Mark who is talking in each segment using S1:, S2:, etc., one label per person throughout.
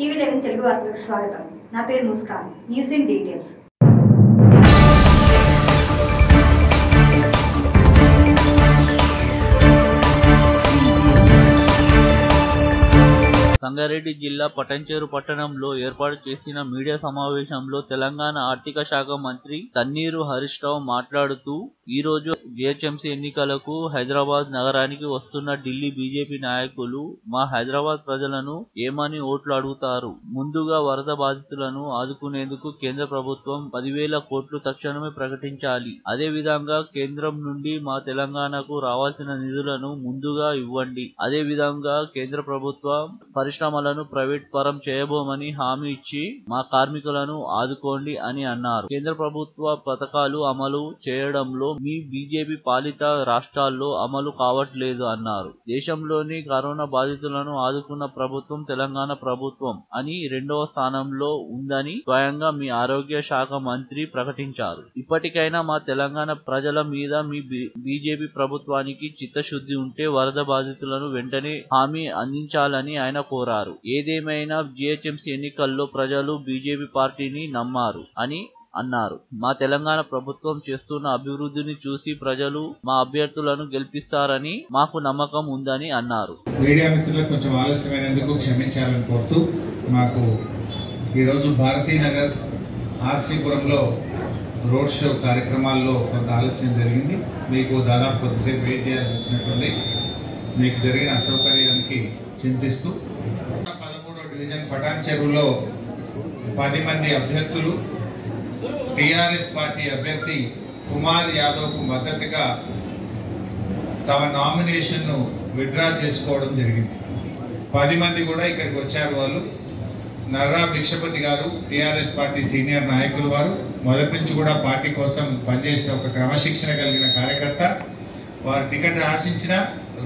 S1: TV eleven Telugu వార్తలకు స్వాగతం. నా పేరు Muskan. News in details.
S2: Sangareddy జిల్లా పటంచేరు పట్టణంలో ఏర్పాటు చేసిన మీడియా సమావేశంలో తెలంగాణ ఆర్థిక శాఖ మంత్రి తన్నీరు హరీష్ రావు మాట్లాడుతూ ఈ రోజు జిహెచ్ఎంసీ ఎన్నికలకు హైదరాబాద్ నగరానికి వస్తున్న ఢిల్లీ బీజేపీ నాయకులు మా హైదరాబాద్ ప్రజలను ఏమని ఓట్లు అడుగుతారు? ముందుగా వరద బాధితులను ఆదుకునేందుకు కేంద్ర ప్రభుత్వం పదివేల కోట్లు తక్షణమే ప్రకటించాలి. అదే విధంగా కేంద్రం నుండి మా తెలంగాణకు రావాల్సిన నిధులను ముందుగా ఇవ్వండి. అదే విధంగా కేంద్ర ప్రభుత్వం పరిశ్రమలను ప్రైవేట్ పరం చేయబోమని హామీ ఇచ్చి మా కార్మికులను ఆదుకోండి అని అన్నారు. కేంద్ర ప్రభుత్వ పథకాలు అమలు చేయడంలో మీ బీజేపీ పాలిత రాష్ట్రాల్లో అమలు కావట్లేదు అన్నారు. దేశంలోని కరోనా బాధితులను ఆదుకున్న ప్రభుత్వం తెలంగాణ ప్రభుత్వం అని రెండవ స్థానంలో ఉందని స్వయంగా మీ ఆరోగ్య శాఖ మంత్రి ప్రకటించారు. ఇప్పటికైనా మా తెలంగాణ ప్రజల మీద మీ బీజేపీ ప్రభుత్వానికి చిత్తశుద్ధి ఉంటే వరద బాధితులను వెంటనే హామీ అందించాలని ఆయన కోరారు. ఏదేమైనా జిహెచ్ఎంసీ ఎన్నికల్లో ప్రజలు బీజేపీ పార్టీని నమ్మారు అని అన్నారు. మా తెలంగాణ ప్రభుత్వం చేస్తున్న అభివృద్ధిని చూసి ప్రజలు మా అభ్యర్థులను గెలిపిస్తారని మాకు నమ్మకం ఉందని అన్నారు.
S3: మీడియా మిత్రులకు కొంచెం ఆలస్యమైనందుకు క్షమించాలని కోరుతూ మాకు ఈరోజు భారతీనగర్ ఆర్సీపురంలో రోడ్ షో కార్యక్రమాల్లో కొంత ఆలస్యం జరిగింది. మీకు దాదాపు కొద్దిసేపు వెయిట్ చేయాల్సి వచ్చినట్టుంది. మీకు జరిగిన అసౌకర్యానికి చింతిస్తూ పదమూడో డివిజన్ పటాన్ చెరువులో పది మంది అభ్యర్థులు టిఆర్ఎస్ పార్టీ అభ్యర్థి కుమార్ యాదవ్కు మద్దతుగా తమ నామినేషన్ను విత్డ్రా చేసుకోవడం జరిగింది. పది మంది కూడా ఇక్కడికి వచ్చారు వాళ్ళు. నర్రా భిక్షపతి గారు టిఆర్ఎస్ పార్టీ సీనియర్ నాయకులు వారు. మొదటి నుంచి కూడా పార్టీ కోసం పనిచేసిన ఒక క్రమశిక్షణ కలిగిన కార్యకర్త. వారు టికెట్ ఆశించినా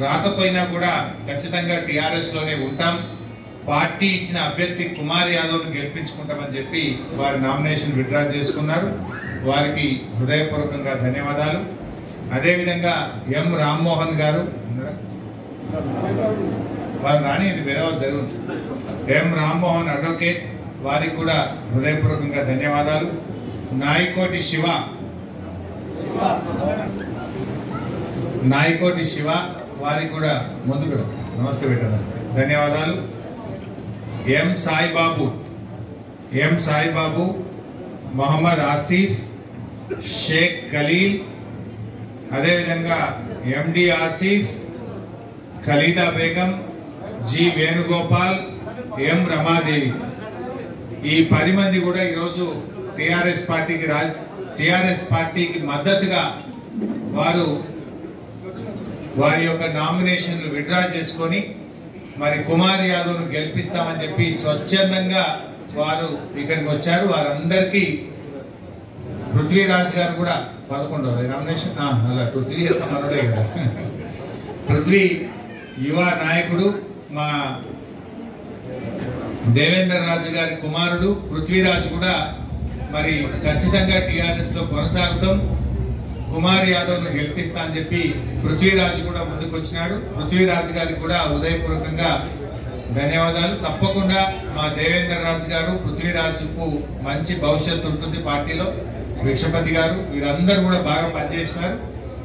S3: రాకపోయినా కూడా ఖచ్చితంగా టిఆర్ఎస్లోనే ఉంటాం. పార్టీ ఇచ్చిన అభ్యర్థి కుమార్ యాదవ్ను గెలిపించుకుంటామని చెప్పి వారి నామినేషన్ విత్డ్రా చేసుకున్నారు. వారికి హృదయపూర్వకంగా ధన్యవాదాలు. అదేవిధంగా ఎం రామ్మోహన్ గారు వారు రాని ఇది వేరే జరుగుతుంది ఎం రామ్మోహన్ అడ్వకేట్ వారికి కూడా హృదయపూర్వకంగా ధన్యవాదాలు. నాయకోటి శివ. నాయకోటి శివ వారికి కూడా ముందుకు నమస్తే పెట్టారు ధన్యవాదాలు. ఎం సాయిబాబు ఎం సాయిబాబు మొహమ్మద్ ఆసిఫ్ షేక్ ఖలీల్ అదేవిధంగా MD Asif Khalida Begum G Venugopal M Ramadevi. ఈ పది మంది కూడా ఈరోజు టిఆర్ఎస్ పార్టీకి రా టిఆర్ఎస్ పార్టీకి మద్దతుగా వారు వారి యొక్క నామినేషన్లు విడ్రా చేసుకొని మరి కుమార్ యాదవ్ను గెలిపిస్తామని చెప్పి స్వచ్ఛందంగా వారు ఇక్కడికి వచ్చారు. వారందరికీ పృథ్వీరాజ్ గారు కూడా పదకొండవ నామినేషన్? అలా పృథ్వీ మనోడే కదా. పృథ్వీ యువ నాయకుడు మా దేవేందర్ రాజు గారి కుమారుడు పృథ్వీరాజు కూడా మరి ఖచ్చితంగా టీఆర్ఎస్లో కొనసాగుతాం. కుమార్ యాదవ్ను గెలిపిస్తా అని చెప్పి పృథ్వీరాజు కూడా ముందుకు వచ్చినాడు పృథ్వీరాజు గారికి కూడా హృదయపూర్వకంగా ధన్యవాదాలు. తప్పకుండా మా దేవేందర్ రాజు గారు పృథ్వీరాజుకు మంచి భవిష్యత్తు ఉంటుంది పార్టీలో. భిక్షపతి గారు వీరందరూ కూడా బాగా పనిచేసినారు.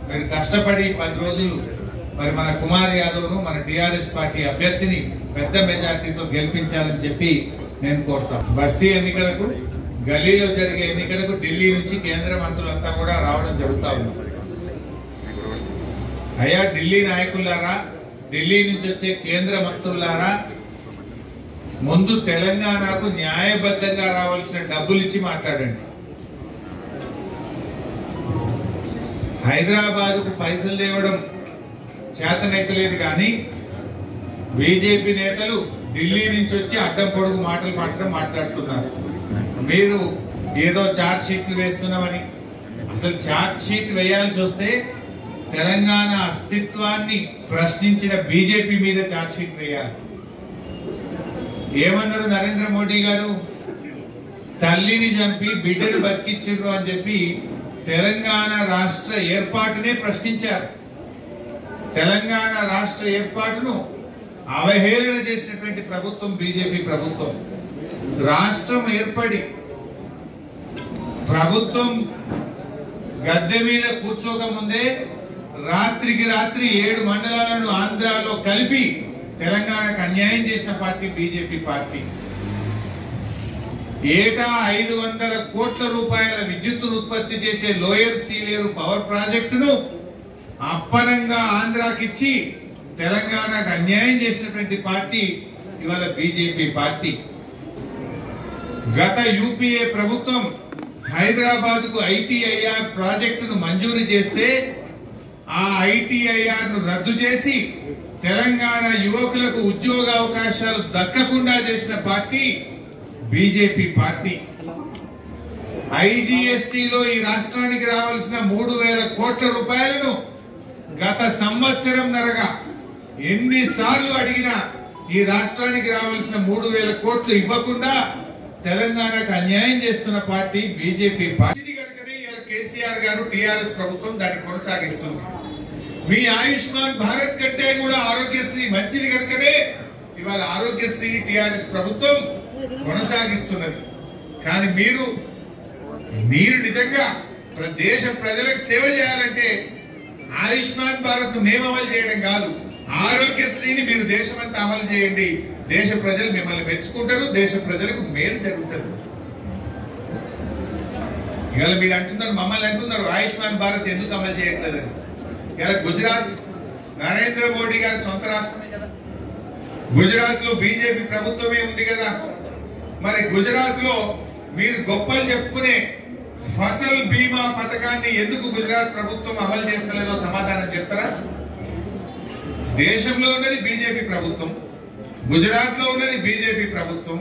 S3: మీరు కష్టపడి పది రోజులు మరి మన కుమార్ యాదవ్ను మన టిఆర్ఎస్ పార్టీ అభ్యర్థిని పెద్ద మెజార్టీతో గెలిపించాలని చెప్పి నేను కోరుతాను బస్తీ ఎన్నికలకు గల్లీలో జరిగే ఎన్నికలకు ఢిల్లీ నుంచి కేంద్ర మంత్రులంతా కూడా రావడం జరుగుతా ఉంది. అయ్యా ఢిల్లీ నాయకులారా ఢిల్లీ నుంచి వచ్చే కేంద్ర మంత్రులారా ముందు తెలంగాణకు న్యాయబద్ధంగా రావాల్సిన డబ్బులు ఇచ్చి మాట్లాడండి. హైదరాబాద్కు పైసలు లేవడం చేతనైతలేదు కానీ బీజేపీ నేతలు ఢిల్లీ నుంచి వచ్చి అడ్డం పొడుగు మాటలు మాత్రం మాట్లాడుతున్నారు. మీరు ఏదో చార్జ్ షీట్లు వేస్తున్నామని. అసలు చార్జ్ షీట్ వేయాల్సి వస్తే తెలంగాణ అస్తిత్వాన్ని ప్రశ్నించిన బీజేపీ మీద చార్జ్ షీట్ వేయాలి. ఏమన్నారు నరేంద్ర మోడీ గారు? తల్లిని చంపి బిడ్డను బతికించారు అని చెప్పి తెలంగాణ రాష్ట్ర ఏర్పాటునే ప్రశ్నించారు. తెలంగాణ రాష్ట్ర ఏర్పాటును అవహేళన చేసినటువంటి ప్రభుత్వం బీజేపీ ప్రభుత్వం. రాష్ట్రం ఏర్పడి ప్రభుత్వం గద్దె మీద కూర్చోక ముందే రాత్రికి రాత్రి ఏడు మండలాలను ఆంధ్రాలో కలిపి తెలంగాణకు అన్యాయం చేసిన పార్టీ బీజేపీ పార్టీ. ఏటా ఐదు వందల కోట్ల రూపాయల విద్యుత్తును ఉత్పత్తి చేసే లోయర్ సీలేరు పవర్ ప్రాజెక్టును అప్పనంగా ఆంధ్రాకిచ్చి తెలంగాణకు అన్యాయం చేసినటువంటి పార్టీ ఇవాళ బీజేపీ పార్టీ. గత యూపీఏ ప్రభుత్వం హైదరాబాద్కు ఐటీఐఆర్ ప్రాజెక్టును మంజూరు చేస్తే ఆ ఐటీఐఆర్ను రద్దు చేసి తెలంగాణ యువకులకు ఉద్యోగ అవకాశాలు దక్కకుండా చేసిన పార్టీ బీజేపీ పార్టీ. ఐజీఎస్టీలో ఈ రాష్ట్రానికి రావాల్సిన మూడు వేల కోట్ల రూపాయలను గత సంవత్సరం నరగా ఎన్నిసార్లు అడిగినా ఈ రాష్ట్రానికి రావాల్సిన మూడు వేల కోట్లు ఇవ్వకుండా తెలంగాణకు అన్యాయం చేస్తున్న పార్టీ బీజేపీ పార్టీ. కనుకనే ఇవాళ కేసీఆర్ గారు టిఆర్ఎస్ ప్రభుత్వం దాన్ని కొనసాగిస్తుంది. మీ ఆయుష్మాన్ భారత్ కంటే కూడా ఆరోగ్యశ్రీ మంచిది కనుకనే ఇవాళ ఆరోగ్యశ్రీ టిఆర్ఎస్ ప్రభుత్వం కొనసాగిస్తున్నది. కానీ మీరు మీరు నిజంగా దేశ ప్రజలకు సేవ చేయాలంటే ఆయుష్మాన్ భారత్ మేము అమలు చేయడం కాదు ఆరోగ్యశ్రీని మీరు దేశమంతా అమలు చేయండి. దేశ ప్రజలు మిమ్మల్ని మెచ్చుకుంటారు దేశ ప్రజలకు మేలు జరుగుతుంది. ఇవాళ మీరు అంటున్నారు మమ్మల్ని అంటున్నారు ఆయుష్మాన్ భారత్ ఎందుకు అమలు చేయట్లేదని ఇవాళ గుజరాత్ నరేంద్ర మోడీ గారి సొంత రాష్ట్రమే కదా. గుజరాత్లో బీజేపీ ప్రభుత్వమే ఉంది కదా. మరి గుజరాత్లో మీరు గొప్పలు చెప్పుకునే ఫసల్ బీమా పథకాన్ని ఎందుకు గుజరాత్ ప్రభుత్వం అమలు చేస్తలేదో సమాధానం చెప్తారా? దేశంలో ఉన్నది బీజేపీ ప్రభుత్వం. గుజరాత్లో ఉన్నది బీజేపీ ప్రభుత్వం.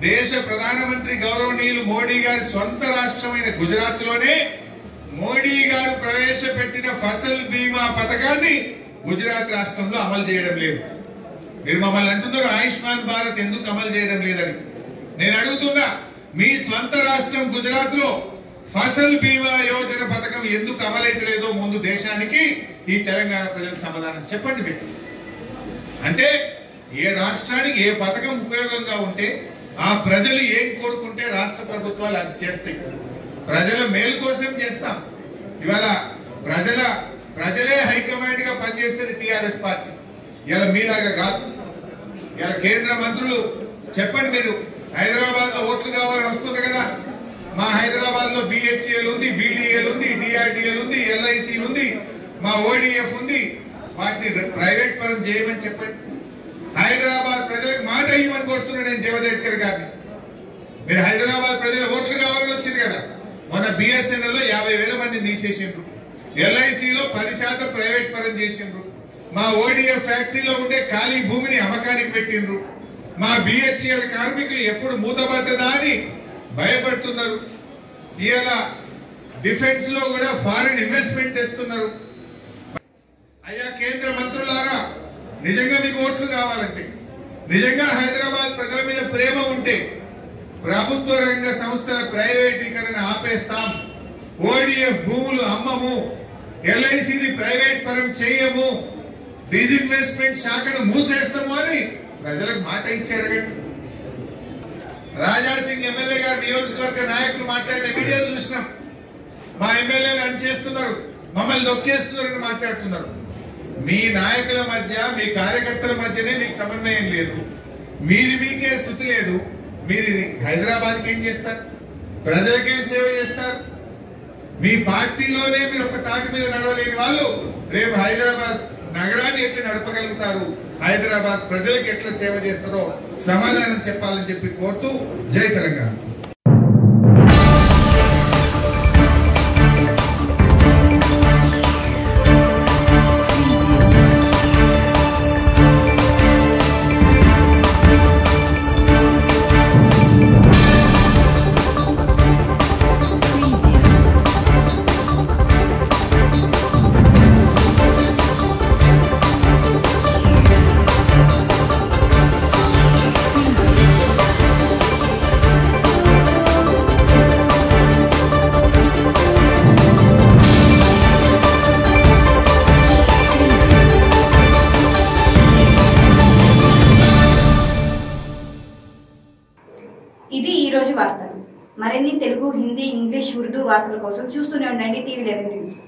S3: దేశ ప్రధానమంత్రి గౌరవనీయులు మోడీ గారి సొంత రాష్ట్రమైన గుజరాత్లోనే మోడీ గారు ప్రవేశపెట్టిన ఫసల్ బీమా పథకాన్ని గుజరాత్ రాష్ట్రంలో అమలు చేయడం లేదు. మీరు మమ్మల్ని అంటున్నారు ఆయుష్మాన్ భారత్ ఎందుకు అమలు చేయడం లేదని. నేను అడుగుతున్నా మీ స్వంత రాష్ట్రం గుజరాత్లో ఫసల్ బీమా యోజన పథకం ఎందుకు అమలైతలేదో ముందు దేశానికి ఈ తెలంగాణ ప్రజలకు సమాధానం చెప్పండి మీరు. అంటే ఏ రాష్ట్రానికి ఏ పథకం ఉపయోగంగా ఉంటే ఆ ప్రజలు ఏం కోరుకుంటే రాష్ట్ర ప్రభుత్వాలు అది చేస్తాయి. ప్రజల మేలు కోసం చేస్తాం. ఇవాళ ప్రజల ప్రజలే హైకమాండ్గా పనిచేస్తుంది టిఆర్ఎస్ పార్టీ. ఇలా మీలాగా కాదు. ఇలా కేంద్ర మంత్రులు చెప్పండి మీరు హైదరాబాద్లో ఓట్లు కావాలని వస్తుంది కదా. మా హైదరాబాద్లో బిహెచ్ఎల్ ఉంది బీడీఎల్ ఉంది డిఆర్డిఎల్ ఉంది ఎల్ఐసి ఉంది మా ఓడిఎఫ్ ఉంది. వాటిని ప్రైవేట్ పరం చేయమని చెప్పండి. హైదరాబాద్ ప్రజలకు మాట ఇవ్వమని కోరుతున్నాను నేను జగదేట్కర్ గారిని. మీరు హైదరాబాద్ ప్రజల ఓట్లు కావాలని వచ్చింది కదా. మొన్న బిఎస్ఎన్ఎల్లో యాభై వేల మందిని తీసేసిండ్రు. ఎల్ఐసిలో పది శాతం ప్రైవేట్ పరం చేసిండ్రు. మా ఓడిఎఫ్ ఫ్యాక్టరీలో ఉండే ఖాళీ భూమిని అమ్మకానికి పెట్టిండ్రు. మా బిహెచ్ఎల్ కార్మికులు ఎప్పుడు మూతపడ్డదా అని భయపడుతున్నారు. ఇవాళ డిఫెన్స్లో కూడా ఫారెన్ ఇన్వెస్ట్మెంట్ తెస్తున్నారు. అయ్యా కేంద్ర మంత్రులారా నిజంగా మీకు ఓట్లు కావాలంటే నిజంగా హైదరాబాద్ ప్రజల మీద ప్రేమ ఉంటే ప్రభుత్వ రంగ సంస్థల ప్రైవేటీకరణ ఆపేస్తాం. ఓడిఎఫ్ భూములు అమ్మము ఎల్ఐసిని ప్రైవేట్ పరం చేయము డిజిన్వెస్ట్మెంట్ శాఖను మూసేస్తాము అని ప్రజలకు మాట ఇచ్చి రాజాసింగ్ రాజా సింగ్ ఎమ్మెల్యే గారు నియోజకవర్గ నాయకులు మాట్లాడిన వీడియోలు చూసినాం. మా ఎమ్మెల్యేలు అని చేస్తున్నారు మమ్మల్ని నొక్కేస్తున్నారని మాట్లాడుతున్నారు. మీ నాయకుల మధ్య మీ కార్యకర్తల మధ్యనే మీకు సమన్వయం లేదు. మీది మీకే శృతి లేదు. మీరు హైదరాబాద్కి ఏం చేస్తారు? ప్రజలకేం సేవ చేస్తారు? మీ పార్టీలోనే మీరు ఒక తాటి మీద నడవలేని వాళ్ళు రేపు హైదరాబాద్ నగరాన్ని ఎట్లా నడపగలుగుతారు? హైదరాబాద్ ప్రజలకు ఎట్లా సేవ చేస్తారో సమాధానం చెప్పాలని చెప్పి కోరుతూ జై తెలంగాణ.
S1: వార్తల కోసం చూస్తూనే ఉండండి టీవీ లెవెన్ న్యూస్.